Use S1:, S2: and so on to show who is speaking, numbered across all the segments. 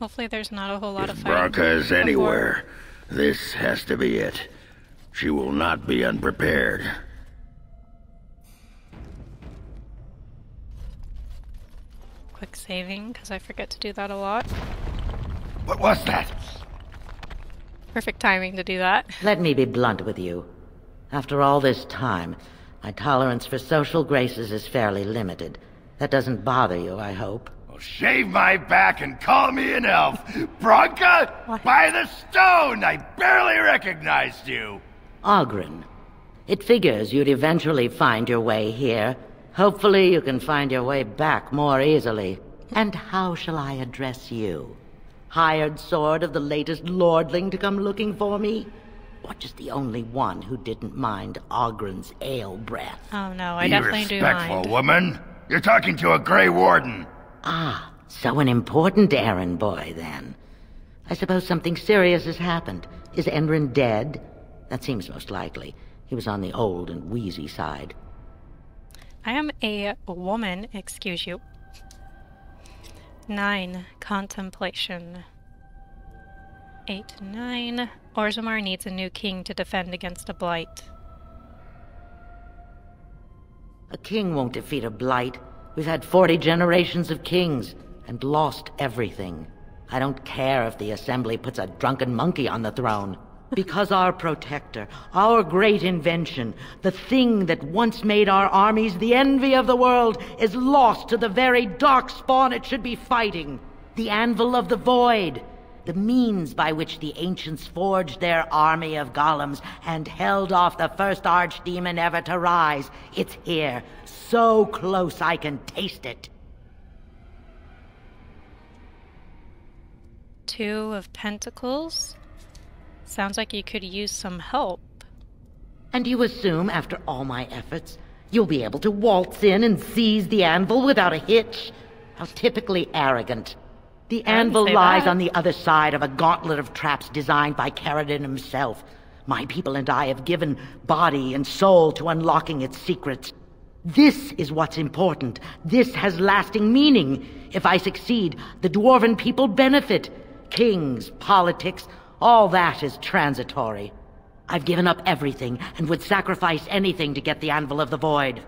S1: Hopefully there's not a whole lot
S2: If
S1: of fighting.
S2: Branka is
S1: before-
S2: anywhere, this has to be it. She will not be unprepared.
S1: Quick saving, because I forget to do that a lot.
S2: What was that?
S1: Perfect timing to do that.
S3: Let me be blunt with you. After all this time, my tolerance for social graces is fairly limited. That doesn't bother you, I hope.
S2: Well, shave my back and call me an elf. Branka, by the stone, I barely recognized you.
S3: Oghren. It figures you'd eventually find your way here. Hopefully you can find your way back more easily. And how shall I address you? Hired sword of the latest lordling to come looking for me? Or just the only one who didn't mind Oghren's ale breath?
S1: Oh no, I
S2: Be
S1: definitely do
S2: respectful,
S1: mind.
S2: woman. You're talking to a Grey Warden.
S3: Ah, so an important errand boy, then. I suppose something serious has happened. Is Endrin dead? That seems most likely. He was on the old and wheezy side.
S1: I am a woman, excuse you. Nine, contemplation. Eight, nine. Orzammar needs a new king to defend against a blight.
S3: A king won't defeat a blight. We've had 40 generations of kings and lost everything. I don't care if the assembly puts a drunken monkey on the throne. Because our protector, our great invention, the thing that once made our armies the envy of the world, is lost to the very dark spawn it should be fighting. The anvil of the void. The means by which the ancients forged their army of golems and held off the first archdemon ever to rise. It's here, so close I can taste it.
S1: Two of pentacles. Sounds like you could use some help.
S3: And you assume, after all my efforts, you'll be able to waltz in and seize the anvil without a hitch? How typically arrogant. The anvil lies
S1: that.
S3: on the other side of a gauntlet of traps designed by Caridin himself. My people and I have given body and soul to unlocking its secrets. This is what's important. This has lasting meaning. If I succeed, the dwarven people benefit. Kings, politics, all that is transitory. I've given up everything and would sacrifice anything to get the Anvil of the Void.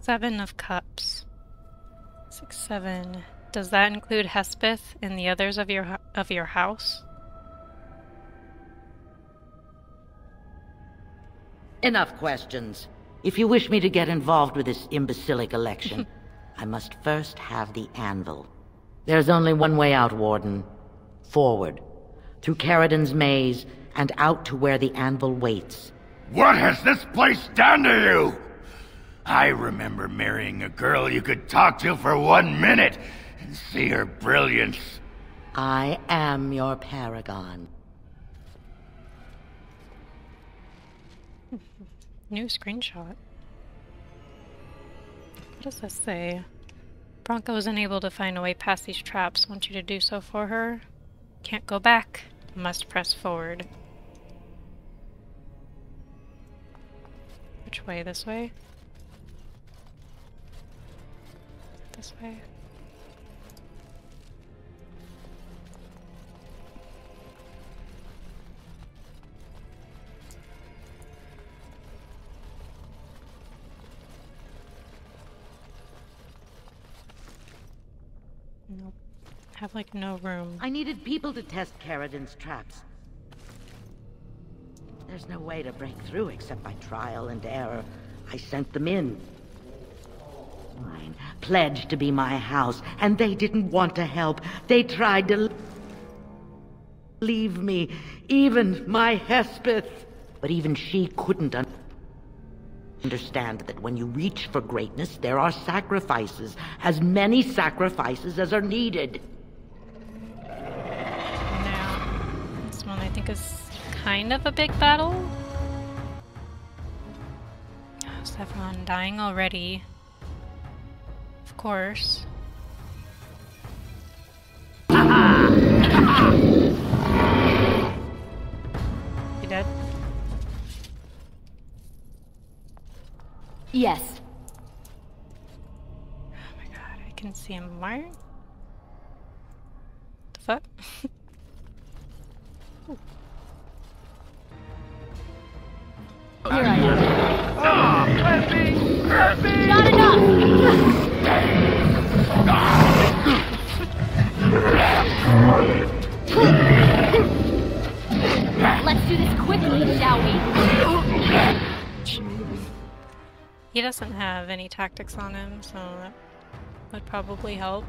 S1: Seven of cups. Six, seven. Does that include Hespith and the others of your of your house?
S3: Enough questions. If you wish me to get involved with this imbecilic election, I must first have the anvil. There's only one way out, Warden. Forward. Through Caridin's maze, and out to where the anvil waits.
S2: What has this place done to you? I remember marrying a girl you could talk to for one minute and see her brilliance.
S3: I am your paragon.
S1: New screenshot. What does this say? Branka is unable to find a way past these traps. Want you to do so for her. Can't go back. Must press forward. Which way? This way? This way? Nope. Have like no room.
S3: I needed people to test Caridin's traps. There's no way to break through except by trial and error. I sent them in. Mine, pledged to be my house, and they didn't want to help. They tried to leave me, even my Hespith. But even she couldn't un- understand that when you reach for greatness, there are sacrifices, as many sacrifices as are needed.
S1: Now, this one I think is kind of a big battle. Oh, Saffron dying already. Of course. you dead?
S4: Yes.
S1: Oh my god, I can see him. Why? The fuck?
S4: Here I am.
S1: He doesn't have any tactics on him, so that would probably help.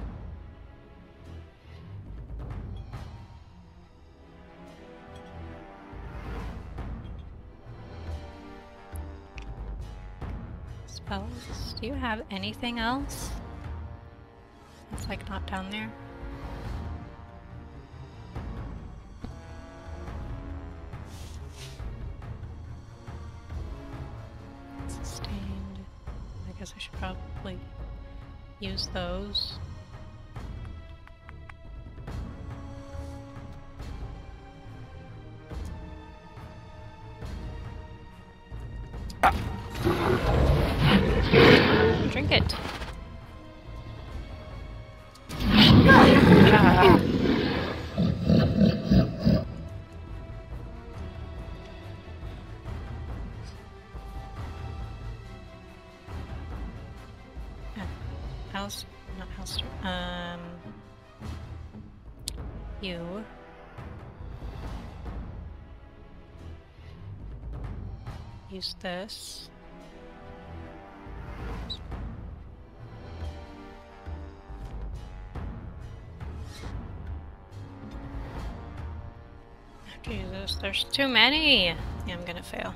S1: Spells? Do you have anything else? It's like not down there. Sustained. I guess I should probably use those. Drink it. Use this. Jesus, there's too many. Yeah, I'm gonna fail.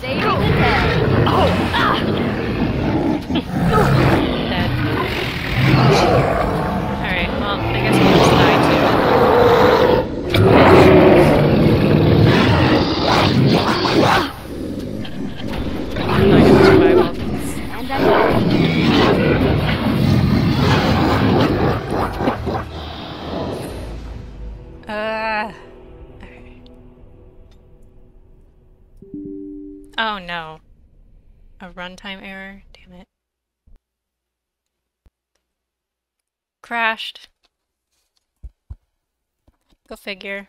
S4: Saving
S1: Crashed. Go figure.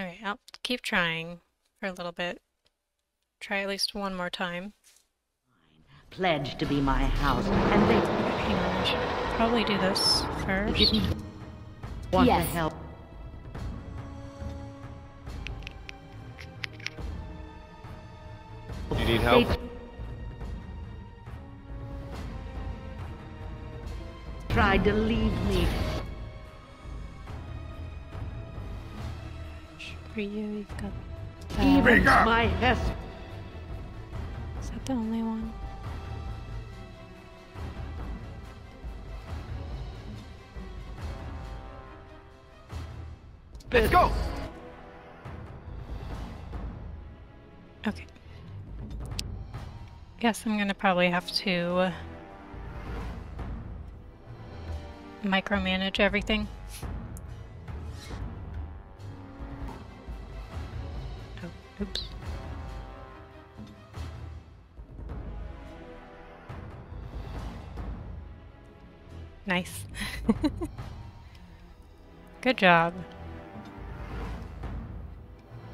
S1: Alright, I'll keep trying for a little bit. Try at least one more time.
S3: Pledged to be my house, and they
S1: Hang on, I should probably do this first.
S3: want
S4: Yes.
S3: to help.
S5: You need help?
S3: They tried to leave me.
S1: For you, you've got that.
S3: Even my Hess
S1: Is that the only one?
S5: Let's go!
S1: Okay. Guess I'm gonna probably have to uh, micromanage everything. Oh, oops. Nice. Good job.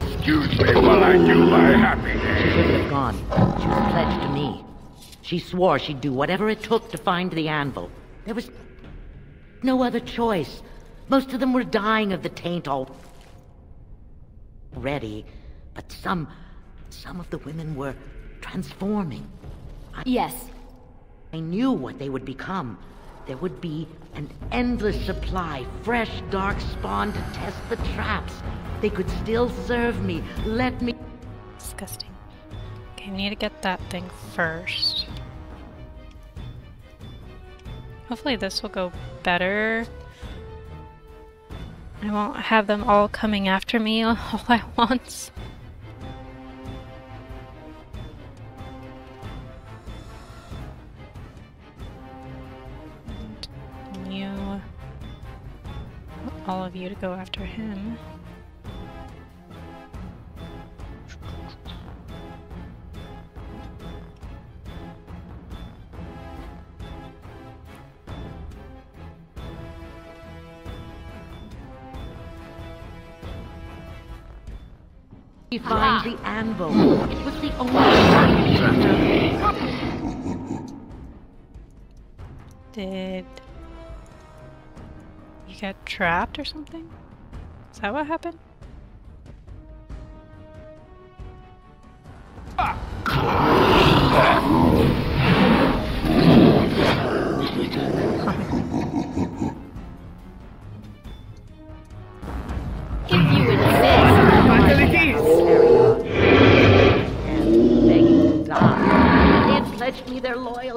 S2: Excuse me while I do my happy
S3: She
S2: day.
S3: couldn't have gone. She was pledged to me. She swore she'd do whatever it took to find the anvil. There was no other choice. Most of them were dying of the taint already, but some, some of the women were transforming.
S4: Yes.
S3: I knew what they would become. There would be an endless supply, fresh dark spawn to test the traps. They could still serve me. Let me.
S1: Disgusting. Okay, I need to get that thing first. Hopefully this will go better. I won't have them all coming after me all at once. And you... All of you to go after him.
S3: He finds ah. the anvil. It was the only treasure.
S1: Did you get trapped or something? Is that what happened?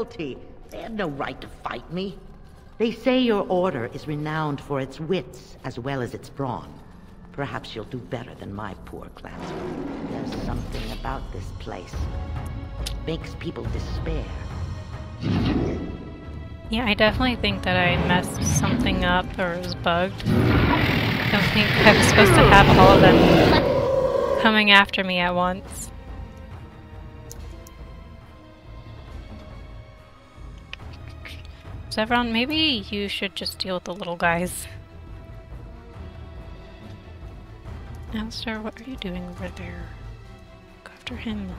S3: Loyalty. They had no right to fight me. They say your order is renowned for its wits as well as its brawn. Perhaps you'll do better than my poor clansmen. There's something about this place. Makes people despair.
S1: Yeah, I definitely think that I messed something up or was bugged. I don't think I was supposed to have all of them coming after me at once. Zevran, maybe you should just deal with the little guys. Alistair, what are you doing over there? Go after him.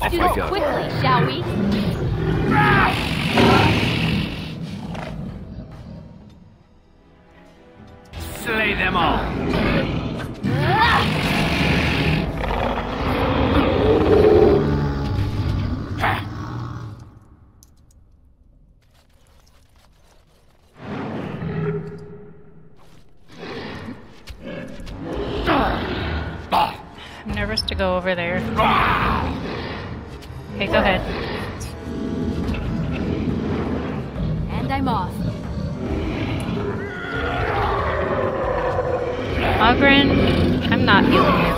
S4: Let's do this quickly, shall we?
S2: Slay them all. Ah!
S1: I'm nervous to go over there. Okay, go ahead.
S4: And I'm off.
S1: Oghren, I'm not healing you.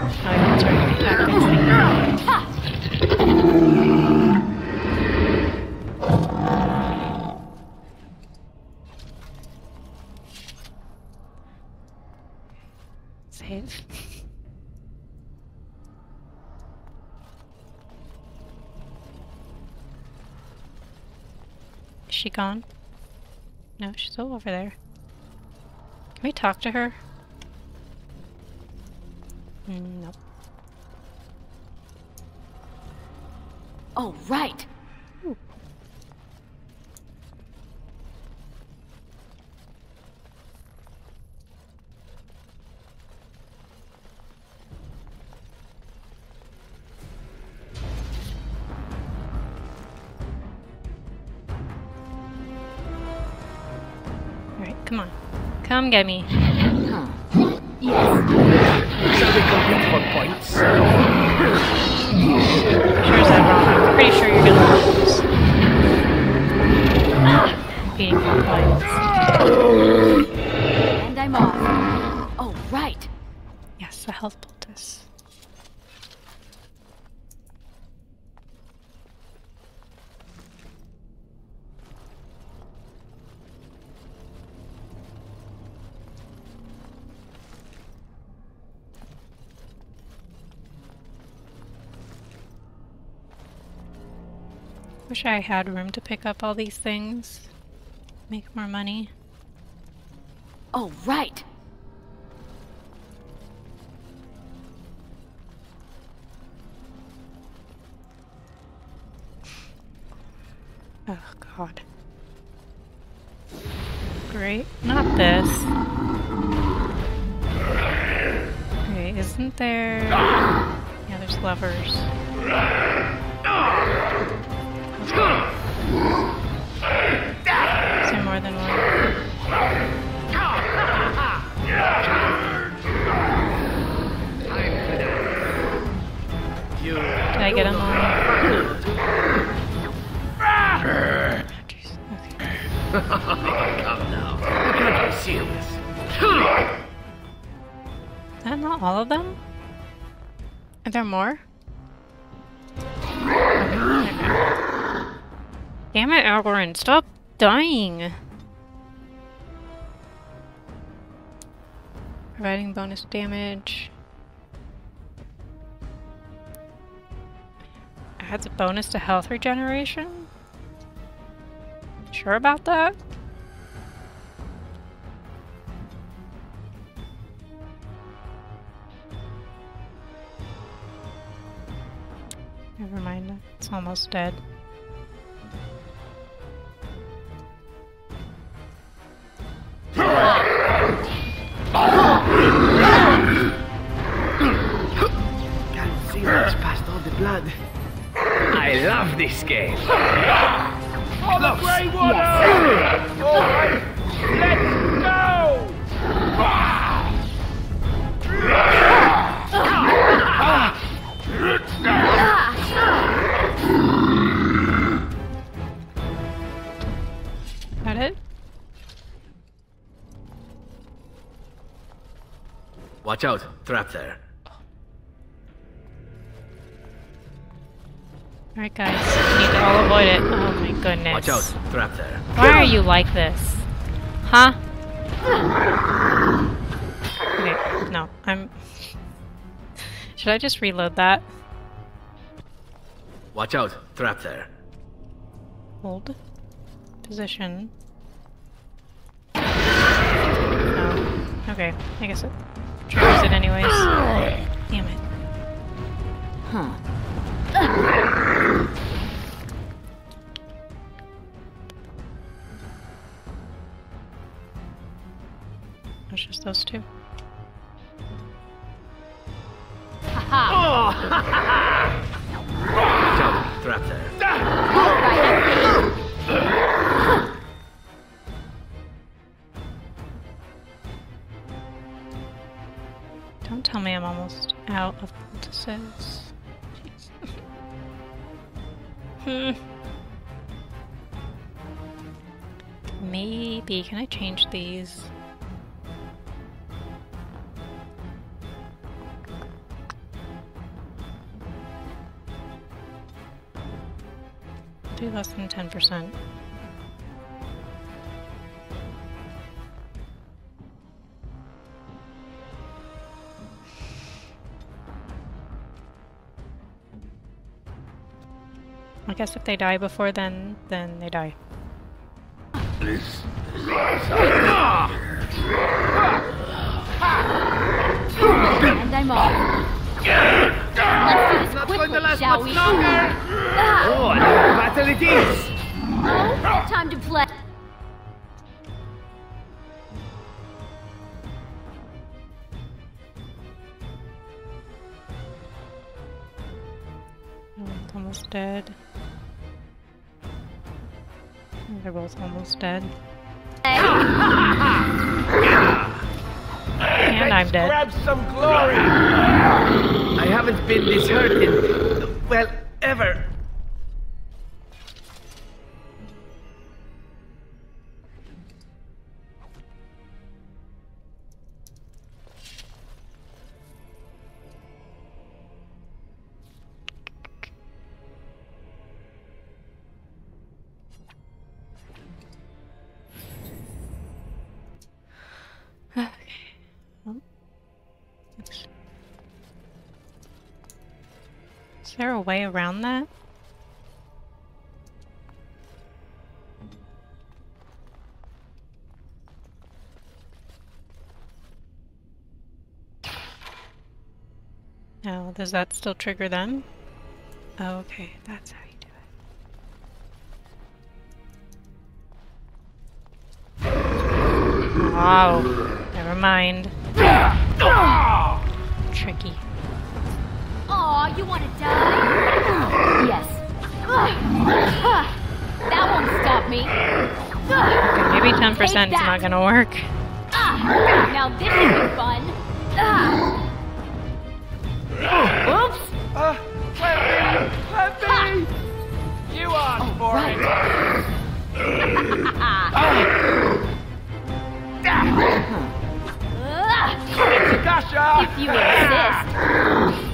S1: Oh, that's right, tactics. Save. Is she gone? No, she's still over there. Can we talk to her? Mm, nope.
S4: Oh, right.
S1: Come get me.
S5: Shall we compete for points?
S1: Sure that wrong? I'm pretty sure you're gonna lose. Beating for points.
S4: And I'm off. Oh, right.
S1: Yes, the health poultice. Wish I had room to pick up all these things. Make more money.
S4: Oh, right.
S1: Oh god. Great. Not this. Okay, isn't there... Yeah, there's levers. Is there more than one? Did I get him all?
S5: Come now. You cannot conceal this.
S1: Is that not all of them? Are there more? Damn it, Algorin, stop dying! Providing bonus damage. Adds a bonus to health regeneration? Sure about that? Never mind, it's almost dead.
S5: Can't blood. I love this game.
S6: For the Grey Water! All right, let's go!
S1: That it?
S5: Watch out, trap there.
S1: Alright guys, we need to all avoid it. Oh my goodness.
S5: Watch out, trap there.
S1: Why are you like this? Huh? Okay, no, I'm... Should I just reload that?
S5: Watch out, trap there.
S1: Hold. Position. No. Okay, I guess it triggers it anyways. Damn it. Just those two.
S5: Watch out, trap there.
S1: Don't tell me I'm almost out of poultices. Jeez. hmm. Maybe. Can I change these? Less than 10%. I guess if they die before then, then they die.
S4: And I'm off. Let's do this quickly, shall we?
S5: Oh, another battle it is!
S4: oh, time to play.
S1: It's almost dead. They're both almost dead. And I'm dead.
S6: Grab some glory!
S5: I haven't been this hurt in. well, ever.
S1: Way around that? No, does that still trigger them? Oh, okay, that's how you do it. Wow. Never mind. Tricky.
S4: Aw, you wanna die? Yes. That won't stop me.
S1: Maybe 10% is not gonna work.
S4: Now this will be fun. Oops.
S6: Uh, let me! Let me! You asked for it!
S4: Ah, if you insist.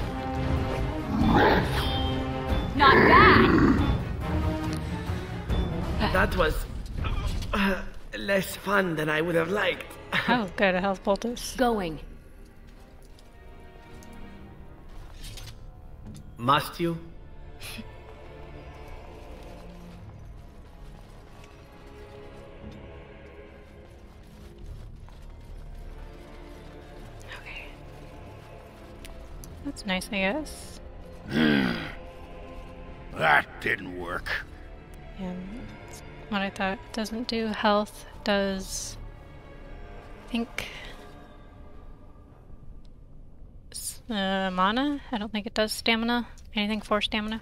S5: That was uh, less fun than I would have liked.
S1: Oh, good. A health poultice.
S4: Going.
S5: Must you?
S1: Okay. That's nice, I guess.
S2: That didn't work.
S1: And what I thought doesn't do health does. I think. Uh, mana? I don't think it does stamina. Anything for stamina?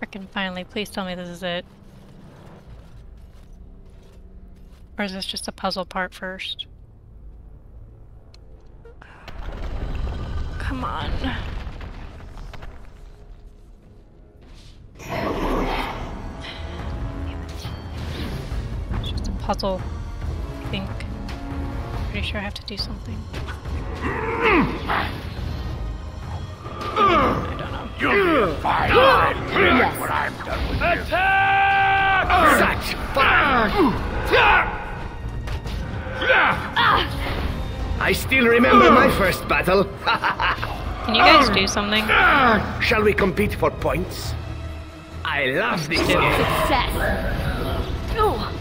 S1: Frickin' finally, please tell me this is it. Or is this just a puzzle part first? Come on. Puzzle, I think. Pretty sure I have to do something. I don't know.
S2: You'll be fine. That's what I've done with you.
S5: Such fun! I still remember my first battle.
S1: Can you guys do something?
S5: Shall we compete for points? I love this game.
S4: Success.
S5: Oh,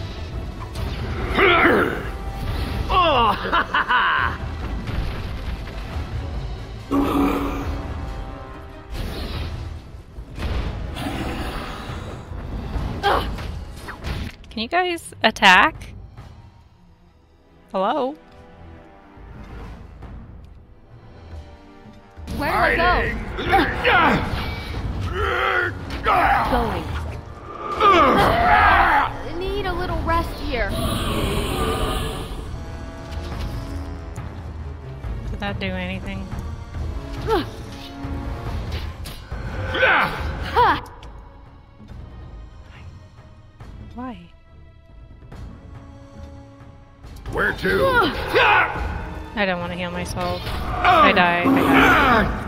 S1: Can you guys attack? Hello?
S4: Where do I go? Going. I need a little rest here.
S1: Did that do anything? Why?
S2: Where to?
S1: I don't want to heal myself. I die. I ah! die.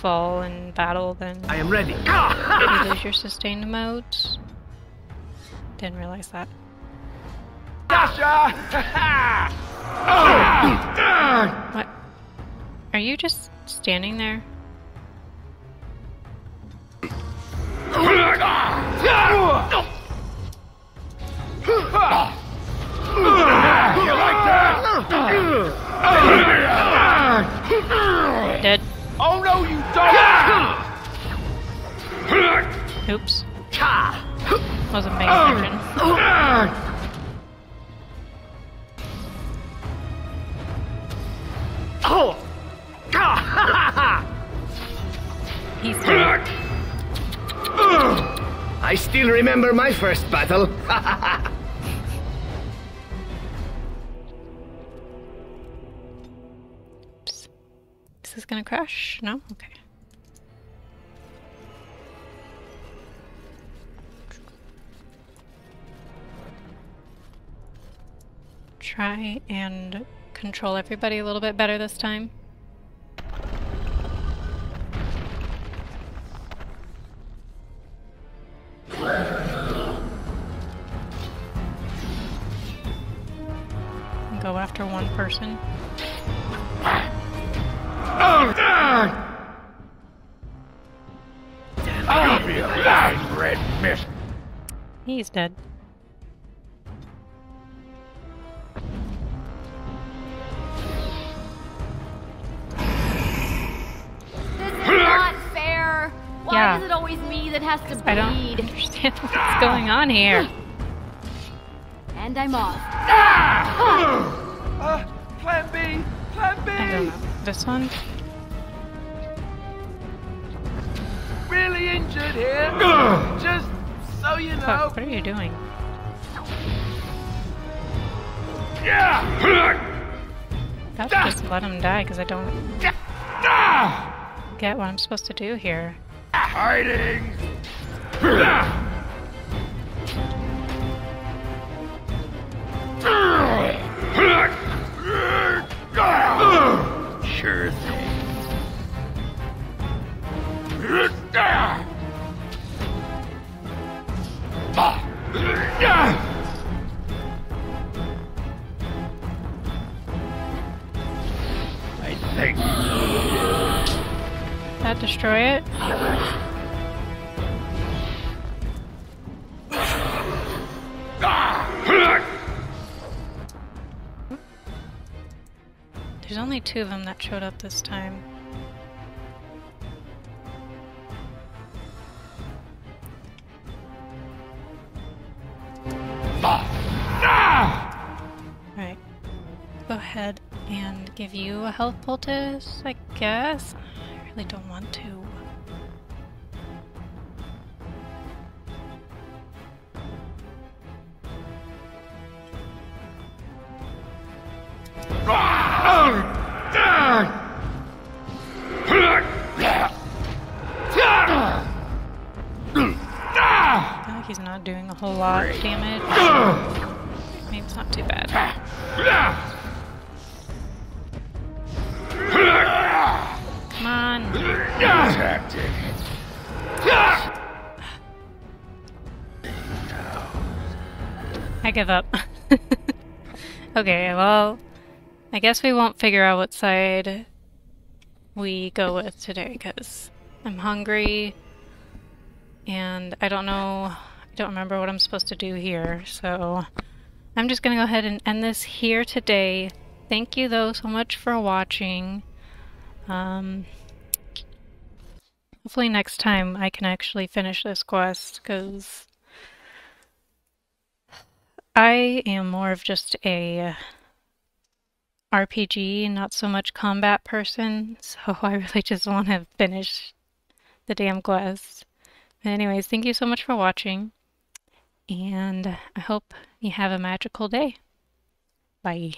S1: Fall in battle, then
S5: I am ready.
S1: you lose your sustained modes. Didn't realize that. Dasha! What? Are you just standing there?
S2: You like that?
S1: Dead?
S6: No, you don't!
S1: Oops. Wasn't paying attention.
S5: Oh!
S1: He's dead.
S5: I still remember my first battle.
S1: gonna crash? No? Okay. Try and control everybody a little bit better this time. Go after one person.
S2: You'll be a blind red mist.
S1: He's dead.
S4: This is not fair. Why
S1: Yeah.
S4: is it always me that has to bleed?
S1: I don't understand what's going on here.
S4: And I'm off.
S6: Uh, plan B! Plan B!
S1: I don't know. This one?
S6: Injured here. Just so you know.
S1: Fuck, what are you doing?
S2: Yeah!
S1: Gotta just let him die because I don't ah. get what I'm supposed to do here.
S2: Hiding! Ah. Sure thing. I think
S1: That destroy it? There's only two of them that showed up this time. Alright. Go ahead and give you a health poultice, I guess. I really don't want to. Whole lot of damage. Maybe it's not too bad. Come on. I give up. okay, well, I guess we won't figure out what side we go with today because I'm hungry and I don't know, I don't remember what I'm supposed to do here. So I'm just going to go ahead and end this here today. Thank you, though, so much for watching. Um, hopefully, next time I can actually finish this quest because I am more of just a RPG, not so much combat person, so I really just want to finish the damn quest. Anyways, thank you so much for watching, and I hope you have a magical day. Bye.